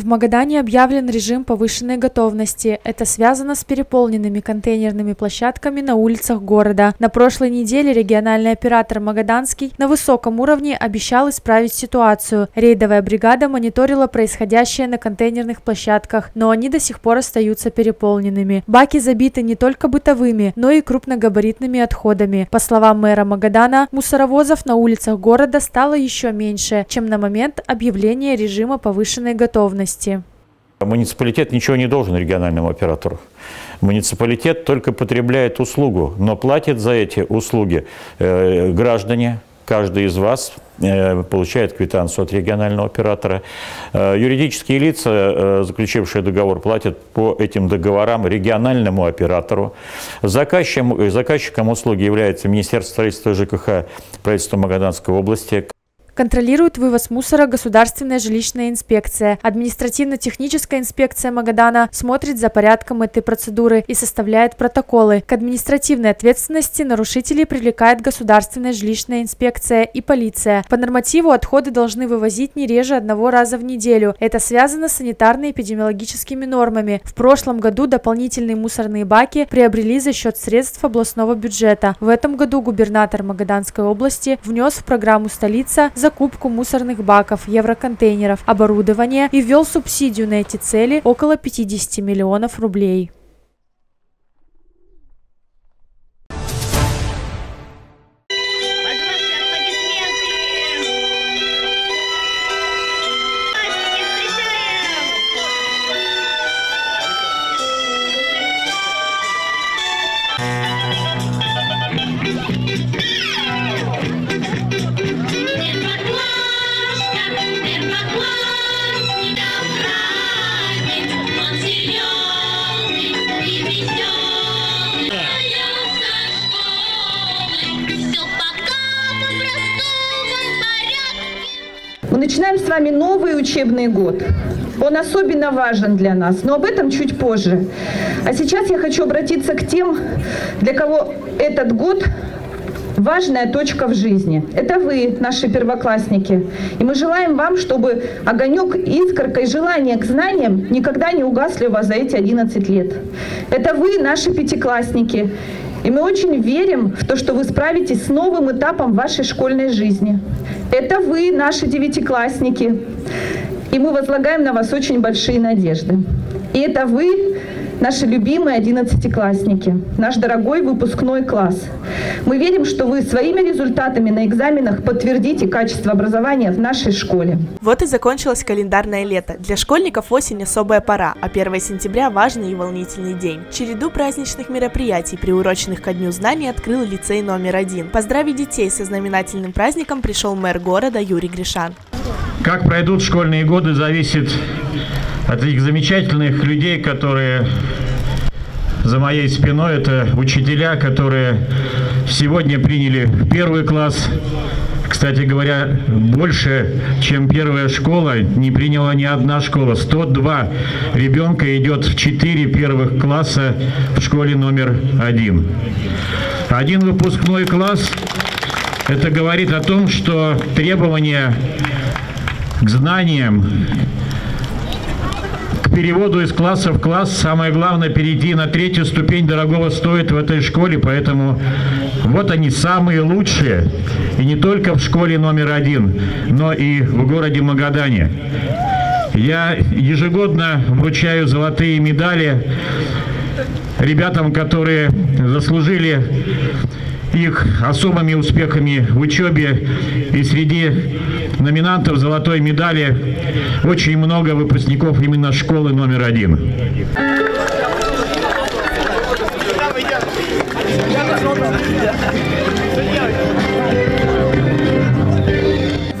В Магадане объявлен режим повышенной готовности. Это связано с переполненными контейнерными площадками на улицах города. На прошлой неделе региональный оператор Магаданский на высоком уровне обещал исправить ситуацию. Рейдовая бригада мониторила происходящее на контейнерных площадках, но они до сих пор остаются переполненными. Баки забиты не только бытовыми, но и крупногабаритными отходами. По словам мэра Магадана, мусоровозов на улицах города стало еще меньше, чем на момент объявления режима повышенной готовности готовности. Муниципалитет ничего не должен региональному оператору. Муниципалитет только потребляет услугу, но платит за эти услуги э, граждане, каждый из вас э, получает квитанцию от регионального оператора. Э, юридические лица, заключившие договор, платят по этим договорам региональному оператору. Заказчиком, заказчиком услуги является Министерство строительства ЖКХ правительства Магаданской области. Контролирует вывоз мусора Государственная жилищная инспекция. Административно-техническая инспекция Магадана смотрит за порядком этой процедуры и составляет протоколы. К административной ответственности нарушителей привлекает Государственная жилищная инспекция и полиция. По нормативу отходы должны вывозить не реже одного раза в неделю. Это связано с санитарно-эпидемиологическими нормами. В прошлом году дополнительные мусорные баки приобрели за счет средств областного бюджета. В этом году губернатор Магаданской области внес в программу столица за закупку мусорных баков, евроконтейнеров, оборудования и ввел субсидию на эти цели около 50 миллионов рублей. Вами новый учебный год. Он особенно важен для нас, но об этом чуть позже. А сейчас я хочу обратиться к тем, для кого этот год важная точка в жизни. Это вы, наши первоклассники. И мы желаем вам, чтобы огонек, искорка и желание к знаниям никогда не угасли у вас за эти 11 лет. Это вы, наши пятиклассники. И мы очень верим в то, что вы справитесь с новым этапом вашей школьной жизни. Это вы, наши девятиклассники. И мы возлагаем на вас очень большие надежды. И это вы, наши любимые одиннадцатиклассники, наш дорогой выпускной класс. Мы верим, что вы своими результатами на экзаменах подтвердите качество образования в нашей школе. Вот и закончилось календарное лето. Для школьников осень особая пора, а 1 сентября важный и волнительный день. Череду праздничных мероприятий, приуроченных ко Дню знаний, открыл лицей номер один. Поздравить детей со знаменательным праздником пришел мэр города Юрий Гришан. Как пройдут школьные годы, зависит от этих замечательных людей, которые за моей спиной. Это учителя, которые сегодня приняли первый класс. Кстати говоря, больше, чем первая школа, не приняла ни одна школа. 102 ребенка идет в 4 первых класса в школе номер один. Один выпускной класс, это говорит о том, что требования к знаниям, переводу из класса в класс, самое главное перейти на третью ступень дорогого стоит в этой школе, поэтому вот они самые лучшие, и не только в школе номер один, но и в городе Магадане. Я ежегодно вручаю золотые медали ребятам, которые заслужили их особыми успехами в учебе. И среди номинантов золотой медали очень много выпускников именно школы номер один.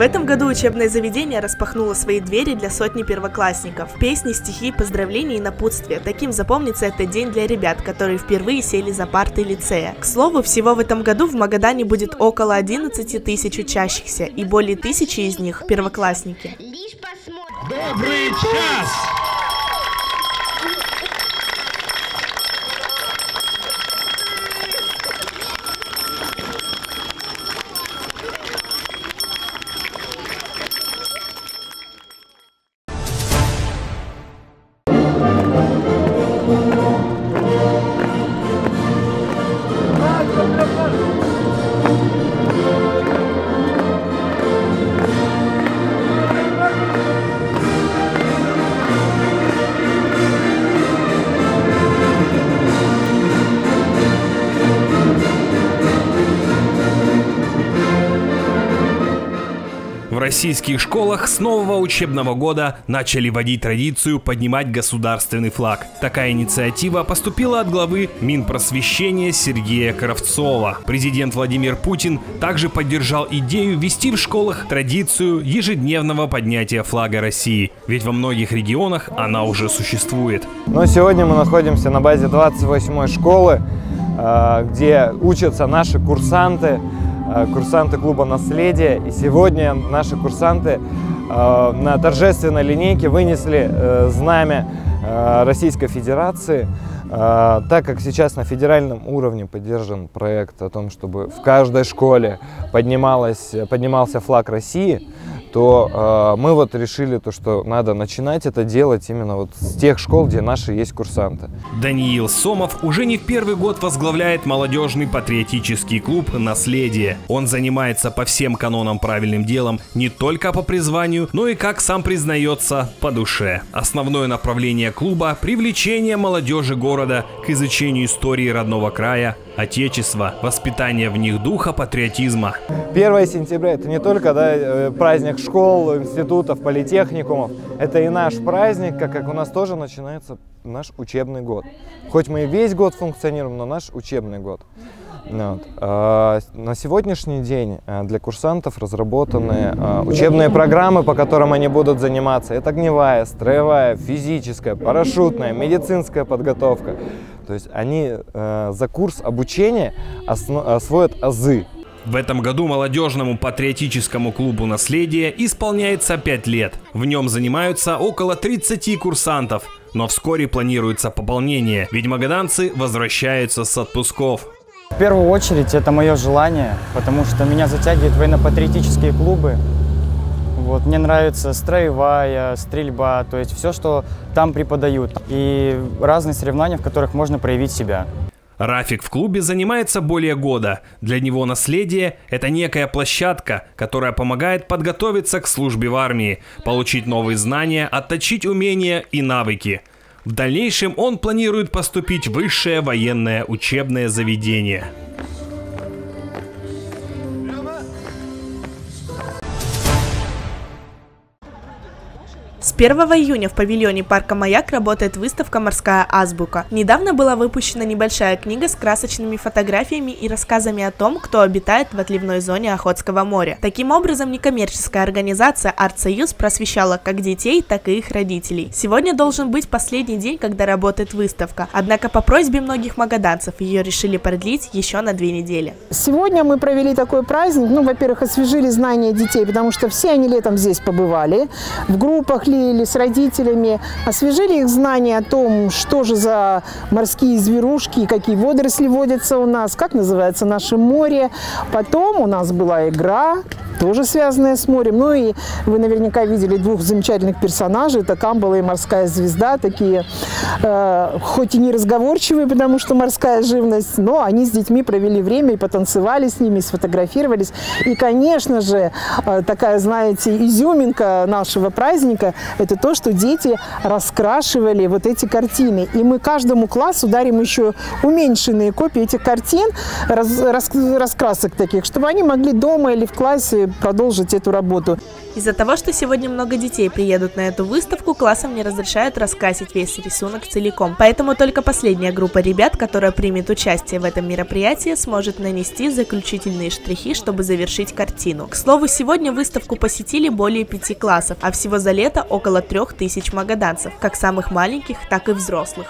В этом году учебное заведение распахнуло свои двери для сотни первоклассников. Песни, стихи, поздравления и напутствия. Таким запомнится этот день для ребят, которые впервые сели за парты лицея. К слову, всего в этом году в Магадане будет около 11 тысяч учащихся, и более тысячи из них – первоклассники. Добрый час! Российских школах с нового учебного года начали вводить традицию поднимать государственный флаг. Такая инициатива поступила от главы Минпросвещения Сергея Кравцова. Президент Владимир Путин также поддержал идею ввести в школах традицию ежедневного поднятия флага России, ведь во многих регионах она уже существует. Но сегодня мы находимся на базе 28-й школы, э, где учатся наши курсанты, курсанты клуба «Наследие». И сегодня наши курсанты э, на торжественной линейке вынесли э, знамя Российской Федерации, так как сейчас на федеральном уровне поддержан проект о том, чтобы в каждой школе поднималась, поднимался флаг России, то э, мы вот решили, то, что надо начинать это делать именно вот с тех школ, где наши есть курсанты. Даниил Сомов уже не в первый год возглавляет молодежный патриотический клуб «Наследие». Он занимается по всем канонам правильным делом не только по призванию, но и, как сам признается, по душе. Основное направление клуба – привлечение молодежи города к изучению истории родного края, отечества, воспитание в них духа патриотизма. 1 сентября – это не только да, э, праздник школ, институтов, политехникумов. Это и наш праздник, как, как у нас тоже начинается наш учебный год. Хоть мы и весь год функционируем, но наш учебный год. Вот. А, на сегодняшний день э, для курсантов разработаны а, учебные программы, по которым они будут заниматься. Это огневая, строевая, физическая, парашютная, медицинская подготовка. То есть они э, за курс обучения освоят азы в этом году молодежному патриотическому клубу «Наследие» исполняется 5 лет. В нем занимаются около 30 курсантов. Но вскоре планируется пополнение, ведь магаданцы возвращаются с отпусков. В первую очередь это мое желание, потому что меня затягивают военно-патриотические клубы. Вот, мне нравится строевая, стрельба, то есть все, что там преподают. И разные соревнования, в которых можно проявить себя. Рафик в клубе занимается более года. Для него наследие – это некая площадка, которая помогает подготовиться к службе в армии, получить новые знания, отточить умения и навыки. В дальнейшем он планирует поступить в высшее военное учебное заведение. С 1 июня в павильоне парка «Маяк» работает выставка «Морская азбука». Недавно была выпущена небольшая книга с красочными фотографиями и рассказами о том, кто обитает в отливной зоне Охотского моря. Таким образом, некоммерческая организация «Артсоюз» просвещала как детей, так и их родителей. Сегодня должен быть последний день, когда работает выставка. Однако по просьбе многих магаданцев ее решили продлить еще на две недели. Сегодня мы провели такой праздник. Ну, во-первых, освежили знания детей, потому что все они летом здесь побывали. В группах или с родителями, освежили их знания о том, что же за морские зверушки, какие водоросли водятся у нас, как называется наше море. Потом у нас была игра, тоже связанная с морем. Ну и вы наверняка видели двух замечательных персонажей. Это Камбала и морская звезда. Такие, э, хоть и не разговорчивые, потому что морская живность, но они с детьми провели время и потанцевали с ними, и сфотографировались. И, конечно же, э, такая, знаете, изюминка нашего праздника – это то, что дети раскрашивали вот эти картины. И мы каждому классу дарим еще уменьшенные копии этих картин, раз, рас, раскрасок таких, чтобы они могли дома или в классе продолжить эту работу. Из-за того, что сегодня много детей приедут на эту выставку, классам не разрешают раскрасить весь рисунок целиком. Поэтому только последняя группа ребят, которая примет участие в этом мероприятии, сможет нанести заключительные штрихи, чтобы завершить картину. К слову, сегодня выставку посетили более пяти классов, а всего за лето около трех тысяч магаданцев, как самых маленьких, так и взрослых.